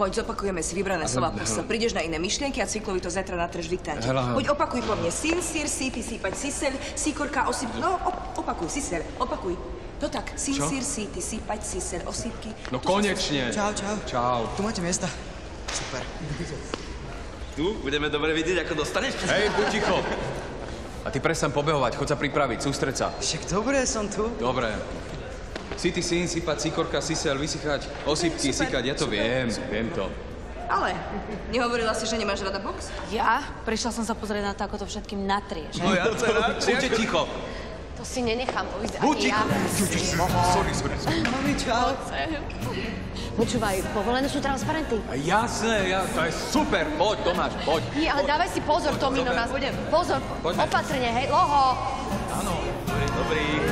Poď, zopakujeme si vybrané slova pusto. Prídeš na iné myšlienky a cyklovi to zajtra natrž diktáte. Poď opakuj po mne. Sin, sir, síty, sípať, sisel, síkorka, osyp... No, op- opakuj, sisel, opakuj. No tak, sin, sir, síty, sípať, sisel, osýpky. No Tu konečne. Čau, čau. Čau. Tu máte miesta. Super. Tu budeme dobre vidieť, ako dostaneš. Hej, buď ticho. A ty prestaň pobehovať, chod sa pripraviť, sústreď sa. Však dobre, som tu. Dobre. City syn, sypať, síkorka, sisel, vysychať, osypky, Super, sykať, ja to super, viem, viem to. Ale, nehovorila si, že nemáš rada box? Ja? Prišla som sa pozrieť na to, ako to všetkým natrieš. No ja to rád. Buďte ticho. To si nenechám povedať Buď ani ja. ticho. Sorry, sorry. sorry. Mami, čau. Počúvaj, povolené sú transparenty. Jasné, ja, to je super. Poď, Tomáš, poď. Nie, ale dávaj si pozor, Tomino, nás... Pôjdem. Pozor, Poďme. opatrne, hej, loho. Áno, dobrý, dobrý.